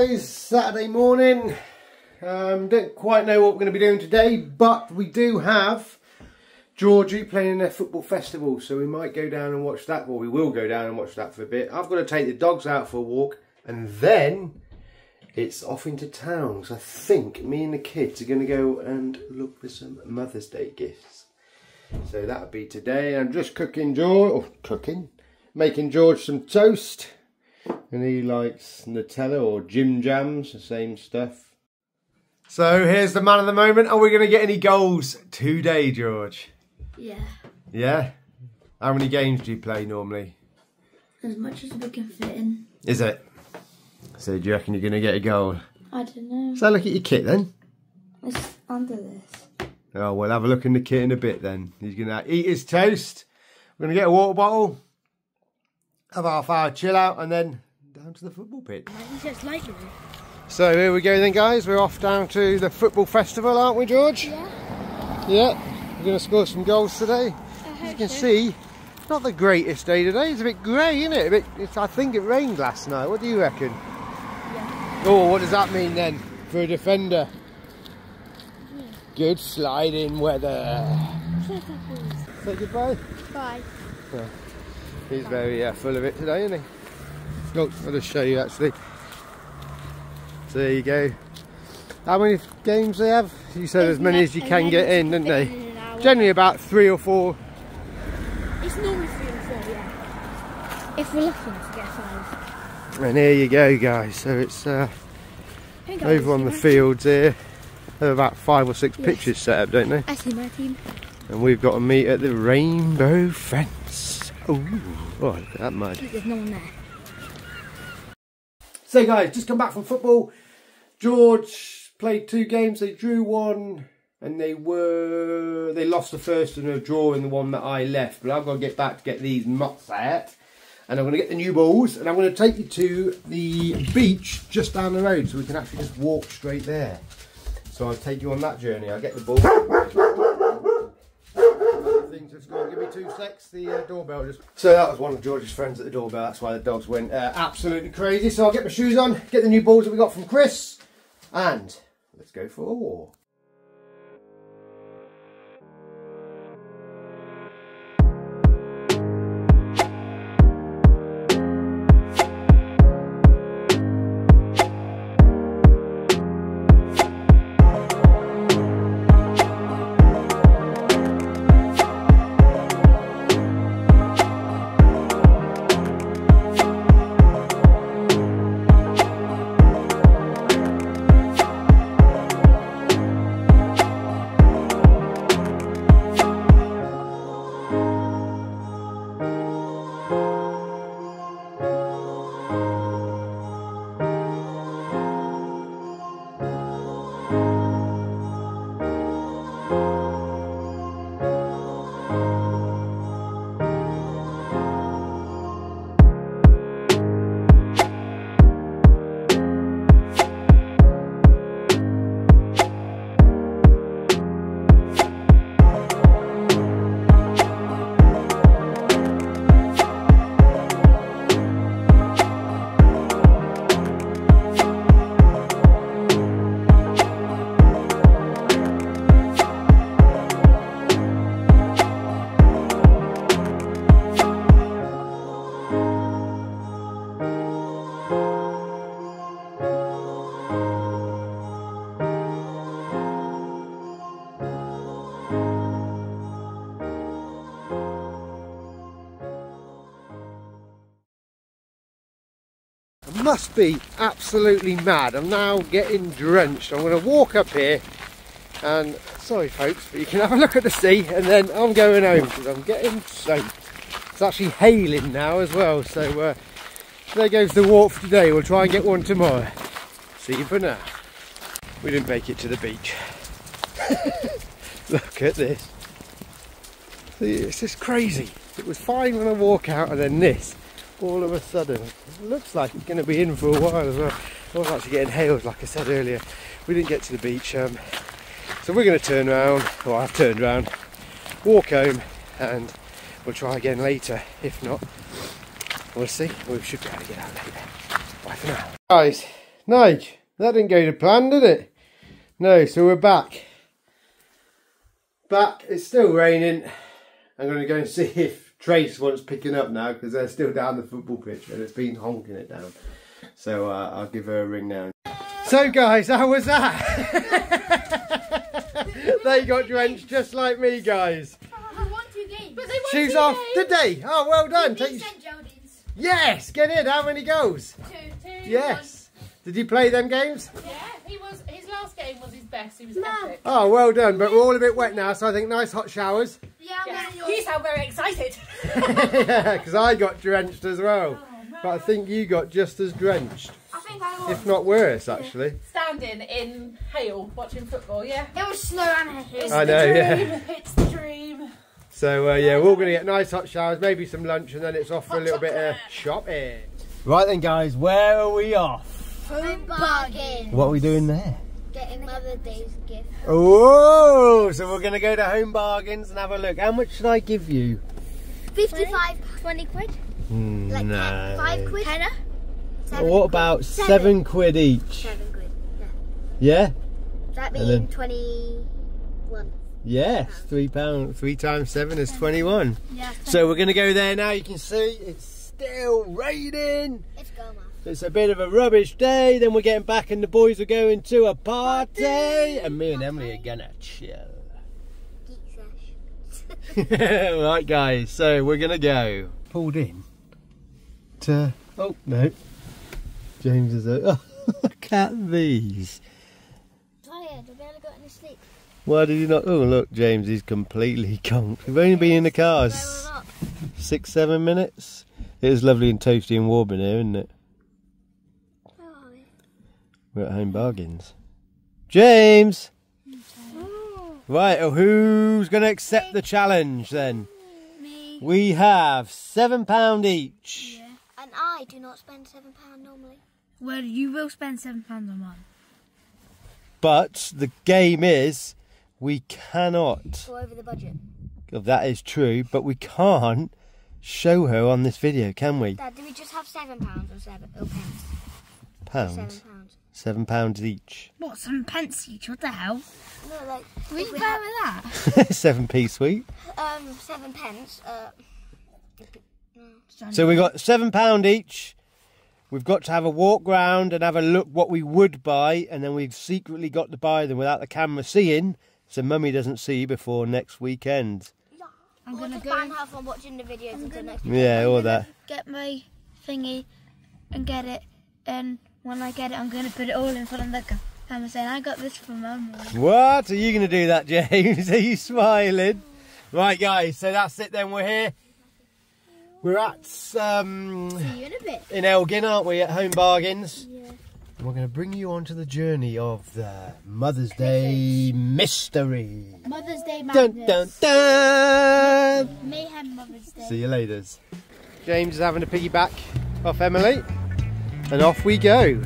guys? Saturday morning. Um, don't quite know what we're going to be doing today, but we do have Georgie playing in their football festival, so we might go down and watch that, or we will go down and watch that for a bit. I've got to take the dogs out for a walk, and then it's off into town. So I think me and the kids are going to go and look for some Mother's Day gifts. So that'll be today. I'm just cooking George, or cooking, making George some toast. And he likes Nutella or Jim Jams, the same stuff. So here's the man of the moment. Are we going to get any goals today, George? Yeah, Yeah? How many games do you play normally? as much as we can fit in. Is it? So do you reckon you're going to get a goal? I don't know. So look at your kit then. It's under this. Oh, we'll have a look in the kit in a bit then. He's going to eat his toast. We're going to get a water bottle. Have half hour chill out and then down to the football pitch. He says lightly. So here we go then guys. We're off down to the football festival, aren't we George? Yeah. Yeah. We're going to score some goals today. As you can see, not the greatest day today. It's a bit grey, isn't it? A bit, it's, I think it rained last night. What do you reckon? Yeah. Oh, what does that mean then for a defender? Hmm. Good sliding weather. Say goodbye. Bye. He's very uh, full of it today, isn't he? Look, I'll just show you actually. So there you go. How many games they have? You said as many as you can get in, didn't they? Generally about three or four. It's normally three or four, yeah. If we're lucky to get five. And here you go, guys. So it's uh, over on the fields here. They have about five or six Yes. pitches set up, don't they? I see my team. And we've got to meet at the rainbow fence. Ooh, oh, look at that mud. There's no one there. So guys, just come back from football. George played two games. They drew one, and they were they lost the first and a draw in the one that I left. But I've got to get back to get these mutts out, and I'm going to get the new balls, and I'm going to take you to the beach just down the road, so we can actually just walk straight there. So I'll take you on that journey. I'll get the ball. Things gone. Give me two secs. The uh, doorbell just. So that was one of George's friends at the doorbell. That's why the dogs went uh, absolutely crazy. So I'll get my shoes on, get the new balls that we got from Chris, and let's go for a walk. Must be absolutely mad. I'm now getting drenched. I'm going to walk up here and, sorry folks, but you can have a look at the sea and then I'm going home because I'm getting soaked. It's actually hailing now as well, so uh, there goes the walk for today. We'll try and get one tomorrow. See you for now. We didn't make it to the beach. look at this. See, It's just crazy. It was fine when I walk out and then this all of a sudden. It looks like it's going to be in for a while as well. I was actually getting hailed, like I said earlier. We didn't get to the beach, um, so we're going to turn around, or I've turned around, walk home, and we'll try again later. If not, we'll see. We should be able to get out later. Bye for now. Guys, Nige, that didn't go to plan, did it? No, so we're back. Back, it's still raining. I'm going to go and see if Trace wants picking up now because they're still down the football pitch and it's been honking it down. So uh, I'll give her a ring now. So guys, how was that? they got drenched just like me, guys. We won two games. But they won Shoes two off games. today. Oh, well done. Take- St. Geraldines. Yes, get in. How many goals? Two. Two. Yes. Did you play them games? Yeah, he was. His last game was his best. He was No. epic. Oh, well done. But we're all a bit wet now, so I think nice hot showers. Yeah, Yeah. man, You sound very excited. yeah, because I got drenched as well. Oh, But I think you got just as drenched, I think I was. if not worse, actually. Standing in hail, watching football. Yeah. It was snow and a hill. I the know, dream. yeah. It's the dream. So, uh, yeah, we're all going to get nice hot showers, maybe some lunch, and then it's off for a little bit of shopping. Right then, guys, where are we off? Home bargain. What are we doing there? Getting Mother's Day's gift. Oh, so we're going to go to Home Bargains and have a look. How much should I give you? 55, 20 quid. Mm, Like no. 5 quid. Tenner. Seven What about Seven. seven quid each? 7 quid. Yeah. Yeah? That And then- 21. Yes, three pound, three times seven is twenty-one. Yeah. So we're gonna go there now. You can see it's still raining. Let's go, man. It's a bit of a rubbish day. Then we're getting back, and the boys are going to a party, and me and Emily are gonna chill. Right, guys. So we're gonna go. Pulled in. To oh no, James is a. Oh, look at these. Tired. We've barely gotten to sleep. Why did you not? Oh look, James is completely conked. We've only been in the cars. Where we're up. six, seven minutes. It is lovely and toasty and warm in here, isn't it? Where are we? We're at Home Bargains. James! Right, oh, who's going to accept the challenge then? Me. We have £7 each. And I do not spend £7 normally. Well, you will spend seven pounds on one. But the game is we cannot, Go over the budget. that is true, but we can't show her on this video, can we? Dad, do we just have £7 or 7 or pence? Pounds. £7. Seven pounds each. What, some pence each? What the hell? No, like, We if can we with that. Seven p sweet. um, 7 pence, uh, So we got seven pound each. We've got to have a walk round and have a look what we would buy, and then we've secretly got to buy them without the camera seeing, so Mummy doesn't see before next weekend. Yeah. I'm or gonna to ban go her from watching the videos until next Yeah, all that. get my thingy and get it. And when I get it, I'm gonna put it all in front of the camera saying, I got this from mum. What are you going to do that, James? Are you smiling? Right, guys. So that's it. Then we're here. We're at um, in in Elgin, aren't we? At Home Bargains. Yeah. And we're going to bring you onto the journey of the Mother's Day mystery. Mother's Day Dun dun dun. Mayhem Mother's Day. See you later. James is having a piggyback off Emily, and off we go.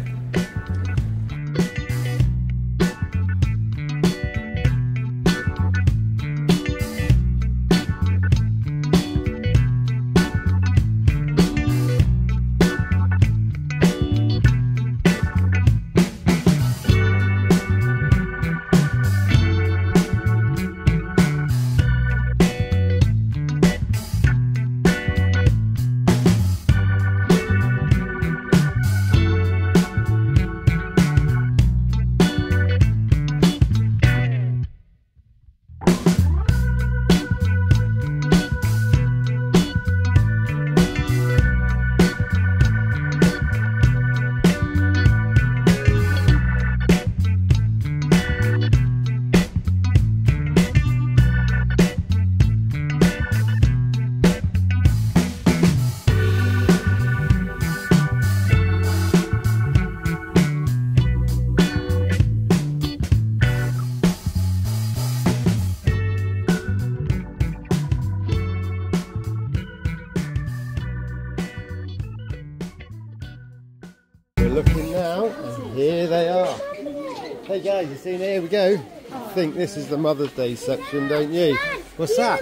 You seen it? Here we go. I think this is the Mother's Day section, don't you? What's that?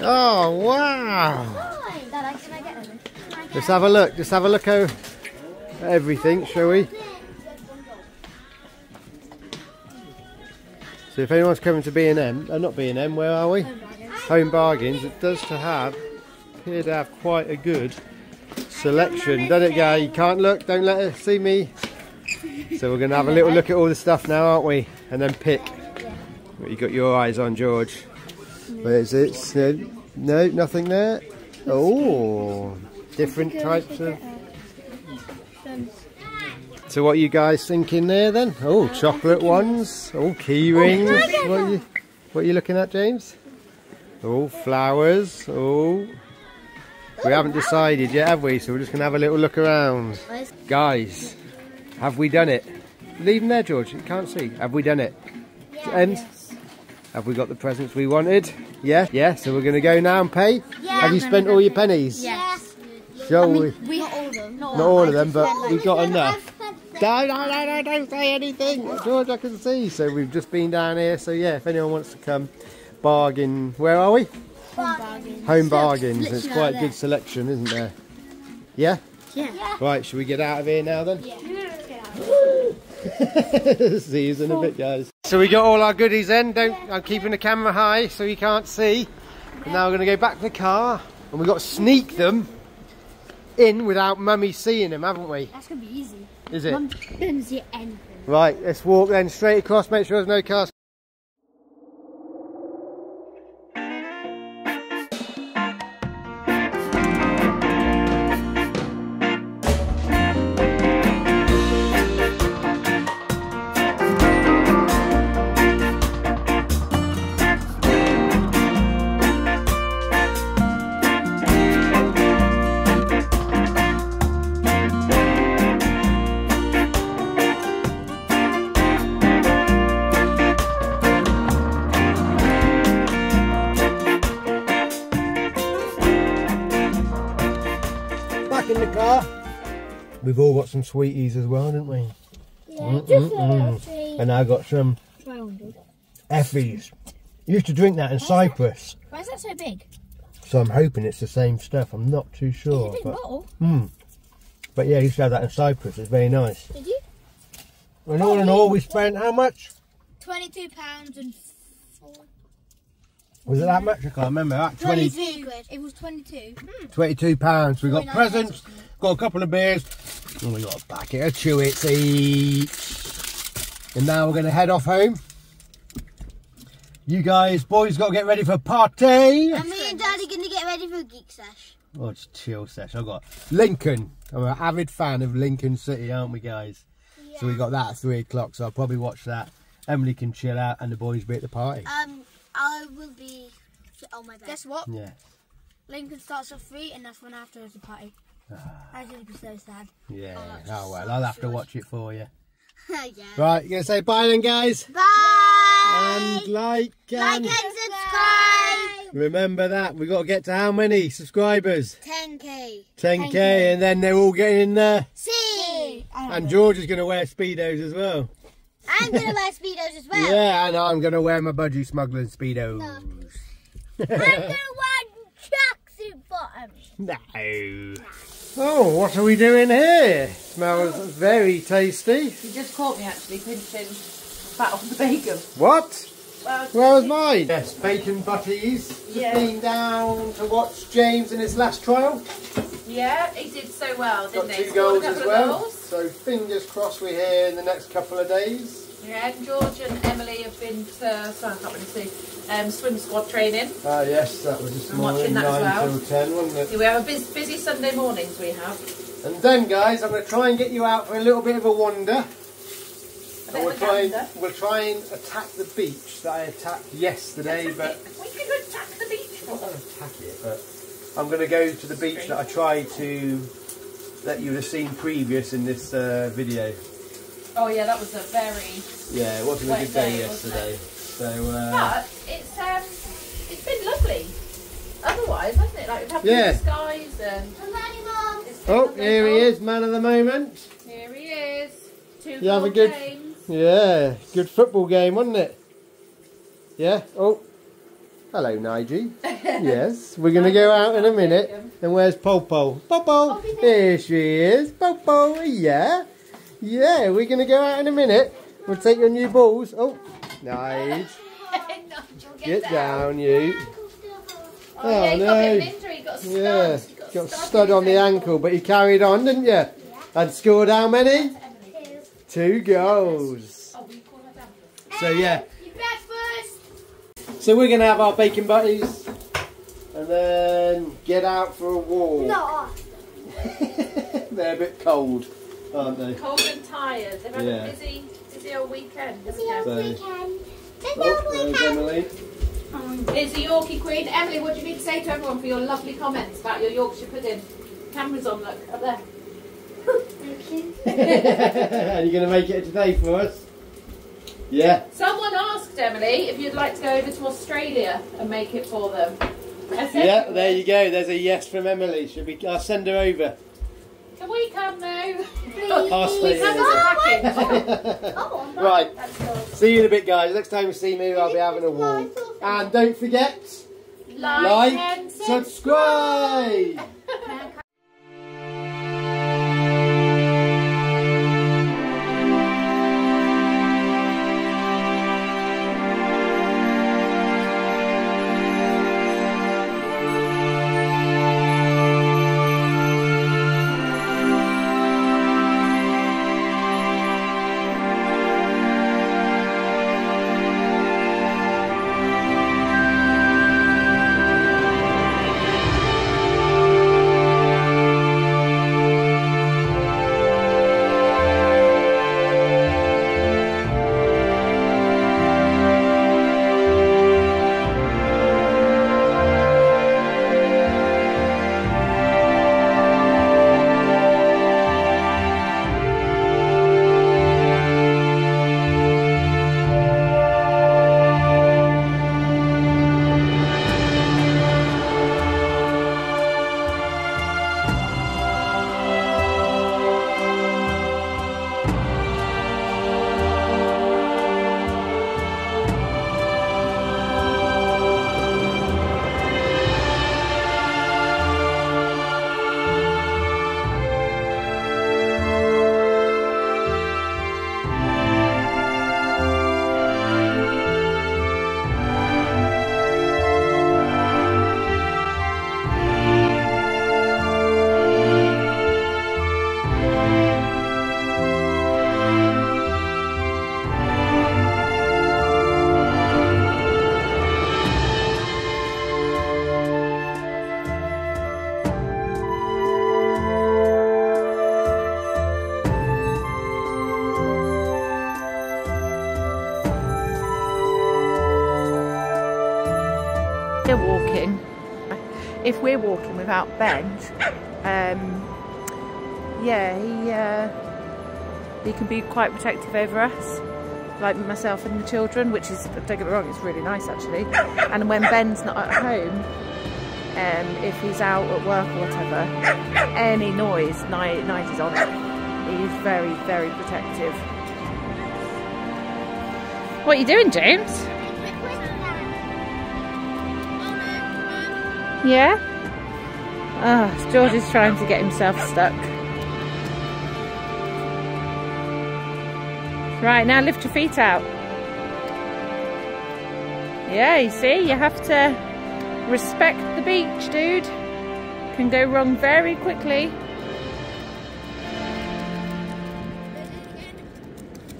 Oh wow! Dad, can I get them? Just have a look. Just have a look. at everything, shall we? So if anyone's coming to B&M, uh, not B&M, where are we? Home Bargains. It does to have, appear to have quite a good selection, doesn't it, Guy? You can't look, don't let it see me. So we're going to have a little look at all the stuff now, aren't we? And then pick what you got your eyes on, George. Where is it? No, no, nothing there. Oh, different types of. So what are you guys thinking there then? Oh, chocolate ones. Oh, key rings. What are you, what are you looking at, James? Oh, flowers. Oh. We haven't decided yet, have we? So we're just going to have a little look around. Guys, have we done it? Leave them there, George. You can't see. Have we done it? Yeah, And have we got the presents we wanted? Yeah? Yeah, so we're going to go now and pay? Yeah, Have you spent all your pennies? Yes. Shall we? We not all of them. Not, Not all of them, but we've got enough. No, no, no, no, don't say anything. George, I can see. So we've just been down here. So yeah, if anyone wants to come, bargain. Where are we? Home bargains. It's quite a good selection, isn't there? Yeah. Yeah. Right. Should we get out of here now then? see you in a bit, guys. So we got all our goodies in. Don't. I'm keeping the camera high so you can't see. And now we're going to go back to the car, and we've got to sneak them in without Mummy seeing them, haven't we? That's gonna be easy. Is it? Mum didn't see anything. Right, let's walk then straight across, make sure there's no cars. We've all got some sweeties as well, didn't we? Yeah, just a little tree. And I got some Effes. Used to drink that in Cyprus, Why is that so big? so I'm hoping it's the same stuff. I'm not too It's sure. a big But, bottle. hmm. but yeah, I used to have that in Cyprus. It's very nice. Did you? And all in all, we spent how much? Twenty-two pounds and four. Was it that much? I can't remember. That 20, Twenty-two quid. It was twenty-two. 22 pounds. We got presents, got a couple of beers, and we got a packet of chewits each. And now we're going to head off home. You guys, boys, got to get ready for party. And me and Daddy gonna get ready for Geek Sesh. Oh, it's chill sesh. I've got Lincoln. I'm an avid fan of Lincoln City, aren't we, guys? Yeah. So we got that at three o'clock. So I'll probably watch that. Emily can chill out, and the boys be at the party. Um, I will be on my bed. Guess what? Yeah, Lincoln starts at three, and that's when after is the party. That's gonna be so sad. yeah. Oh, that's Oh well, I'll have to watch it for you. yeah. Right, you gonna say bye then, guys, Bye. and like like and and subscribe. remember that we've got to get to how many subscribers? 10k. 10k, and then they're all getting in there. See. And George is gonna wear speedos as well. I'm gonna wear speedos as well. Yeah, and I'm gonna wear my budgie smuggling speedos. I'm gonna wear tracksuit bottoms. No. Oh, what are we doing here? Smells oh. very tasty. You just caught me actually pinching fat off the bacon. What? Well, Where was mine? Yes, bacon butties. Just Yeah. been down to watch James in his last trial. yeah, he did so well, didn't Got he? two Scored goals as well. goals. So fingers crossed we're here in the next couple of days. Yeah, George and Emily have been to, sorry, I can't really see, um, swim squad training. Ah yes, that was this I'm morning, watching that as 9 well. till 10, wasn't it? Yeah, we have a busy, busy Sunday mornings we have. And then guys, I'm going to try and get you out for a little bit of a wander. A And we'll try, and, we'll try and attack the beach that I attacked yesterday, but We could attack the beach. I'm not going to attack it, but I'm going to go to the beach that I tried to that you would have seen previous in this uh, video. Oh yeah, that was a very. Yeah, it wasn't a good day day, wasn't yesterday. So uh, But it's um, it's been lovely. Otherwise, hasn't it? Like we've had blue Yeah. skies and. I'm ready, it's been oh, lovely. here he is, man of the moment. Here he is. Two You have a good- games. Yeah, good football game, wasn't it? Yeah. Oh, Hello, Nigel. yes, we're going to go out in a minute. And where's Popo? Popo! Here she is. Popo, yeah. Yeah, we're going to go out in a minute. We'll take your new balls. Oh, Nigel. Get down, you. Oh, yeah, oh, got bit of no. got stud. Yeah, got, got stud on the ankle, but you carried on, didn't you? And scored how many? Two goals. Oh, we call her down. So yeah, so we're gonna have our bacon butties, and then get out for a walk. No. They're a bit cold, aren't they? Cold and tired. They've had Yeah. a busy, busy old weekend, haven't Yeah, they? So- weekend. Oh, there's uh, Emily. Um, Here's the Yorkie Queen. Emily, what do you need to say to everyone for your lovely comments about your Yorkshire pudding? Cameras on, look, up there. Thank you. Are you gonna make it today for us? Yeah. Someone asked Emily if you'd like to go over to Australia and make it for them. Yeah, there you go. There's a yes from Emily. Should we? I'll send her over. Can we come now? I'll We stay come over. as a package. Oh, I'm Right. See you in a bit, guys. Next time you see me, I'll be having a walk. And don't forget, Like, like, and subscribe. Without Ben, um, yeah, he uh, he can be quite protective over us, like myself and the children, which is don't get me wrong, it's really nice actually. And when Ben's not at home, um, if he's out at work or whatever, any noise, night night is on it. He's very very protective. What are you doing, James? Yeah? Oh, George is trying to get himself stuck. Right, now lift your feet out. Yeah, you see, you have to respect the beach, dude. Can go wrong very quickly.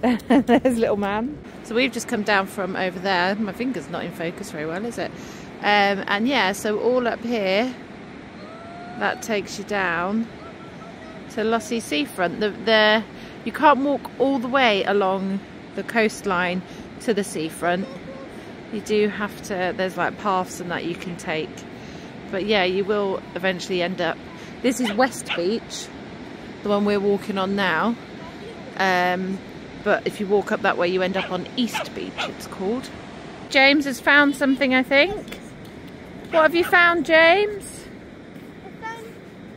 There's little man. So we've just come down from over there. My finger's not in focus very well, is it? Um, and yeah, so all up here, that takes you down to Lossie Seafront. The, the, you can't walk all the way along the coastline to the seafront. You do have to, there's like paths and that you can take. But yeah, you will eventually end up. This is West Beach, the one we're walking on now. Um, but if you walk up that way, you end up on East Beach, it's called. James has found something, I think. What have you found, James?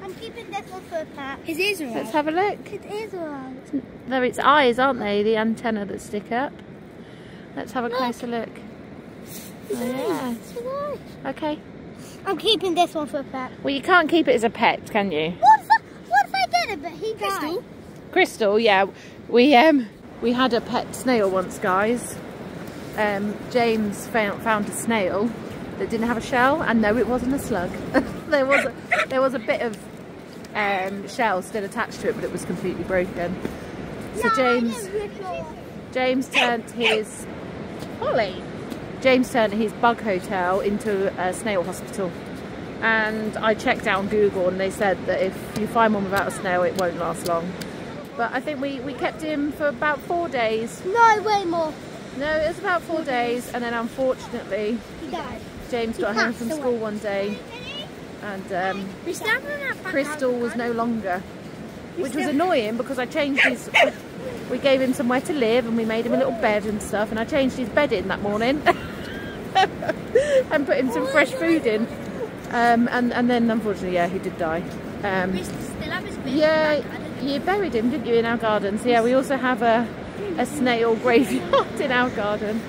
I'm keeping this one for His ears are Let's have a look. His ears are. They're its eyes, aren't they? The antenna that stick up. Let's have a closer look. yeah. So nice. Okay. I'm keeping this one for a pet. Well, you can't keep it as a pet, can you? What if I, what if I get it but he died? Crystal, yeah. We um we had a pet snail once, guys. Um, James found found a snail that didn't have a shell, and no, it wasn't a slug. there was a, there was a bit of um, shell still attached to it, but it was completely broken. So James didn't rip it off. James turned his Holly. James turned his bug hotel into a snail hospital. And I checked out on Google and they said that if you find one without a snail it won't last long. But I think we, we kept him for about four days. No, way more. No, it was about four days and then unfortunately He died. James got home from school one day and um, Crystal was no longer, which was annoying because I changed his. We gave him somewhere to live and we made him a little bed and stuff, and I changed his bed in that morning and put him some fresh food in. Um, and and then unfortunately, yeah, he did die. Um, yeah, you buried him, didn't you, in our garden? So yeah, we also have a a snail graveyard in our garden.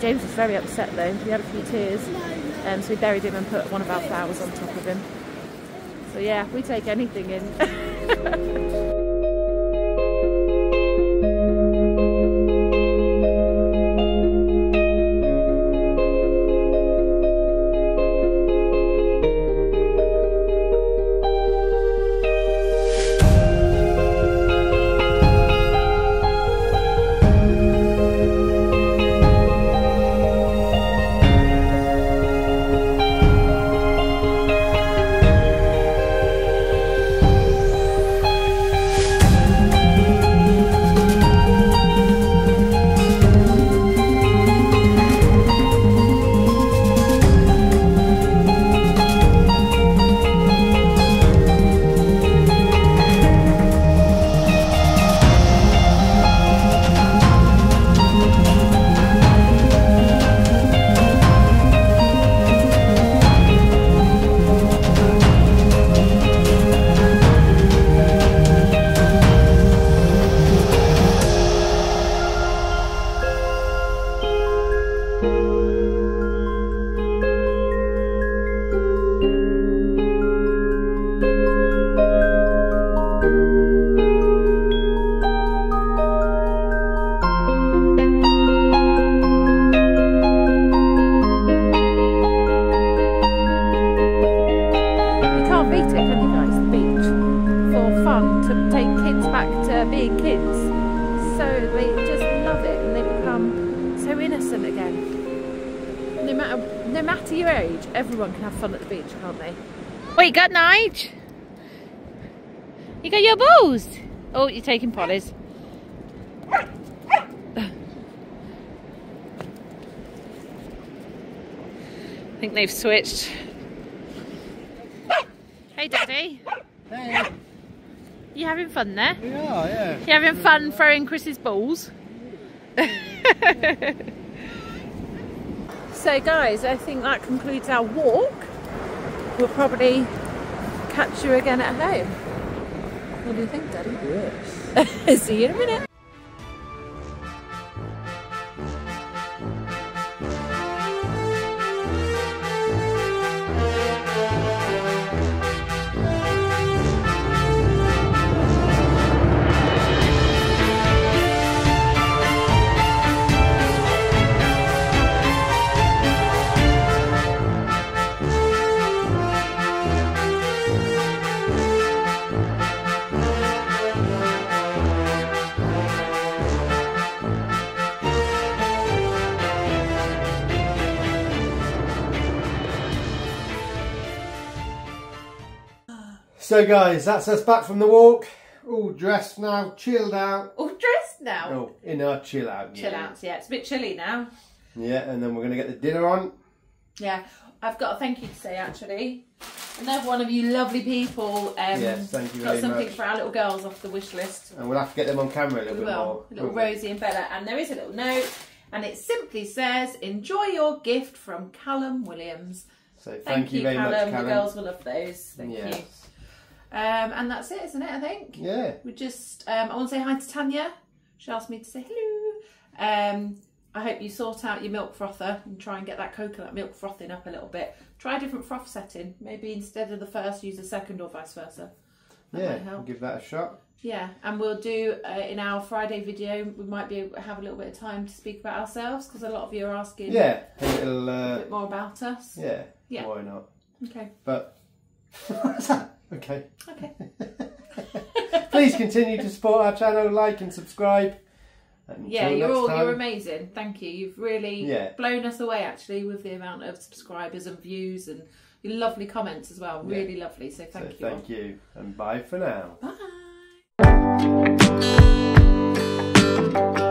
James was very upset though. He had a few tears. Um, so we buried him and put one of our flowers on top of him. So yeah, we take anything in. matter your age, everyone can have fun at the beach, can't they? Wait, you got, Nige? You got your balls? Oh, you're taking Polly's. I think they've switched. Hey, Daddy. Hey, You having fun there? we are, yeah. You having fun throwing Chris's balls? so, guys, I think that concludes our walk. We'll probably catch you again at home. What do you think, Daddy? Yes. See you in a minute. So, guys, that's us back from the walk. All dressed now, chilled out. All dressed now. Oh, in our chill out. Chill yeah. out, yeah. It's a bit chilly now. Yeah, and then we're going to get the dinner on. Yeah, I've got a thank you to say actually. Another one of you lovely people um, Yes, thank you got something much. for our little girls off the wish list. And we'll have to get them on camera a little We bit more. will. Little won't we? Rosie and Bella. And there is a little note and it simply says, enjoy your gift from Callum Williams. So thank, Thank, you very Callum. much, Callum. The girls will love those. Thank yes. you. Um, and that's it, isn't it, I think? Yeah. We just, um, I want to say hi to Tanya. She asked me to say hello. Um, I hope you sort out your milk frother and try and get that coconut milk frothing up a little bit. Try a different froth setting. Maybe instead of the first, use the second or vice versa. That yeah, might help. give that a shot. Yeah, and we'll do uh, in our Friday video. We might be able to have a little bit of time to speak about ourselves because a lot of you are asking Yeah, a little. a Uh, bit more about us. yeah, Yeah. why not? Okay. But? Okay. Okay. Please continue to support our channel, like and subscribe. Yeah, you're all time. you're amazing. Thank you. You've really Yeah. blown us away actually with the amount of subscribers and views and your lovely comments as well. Yeah. Really lovely. So So thank you. all. thank you, and bye for now. Bye.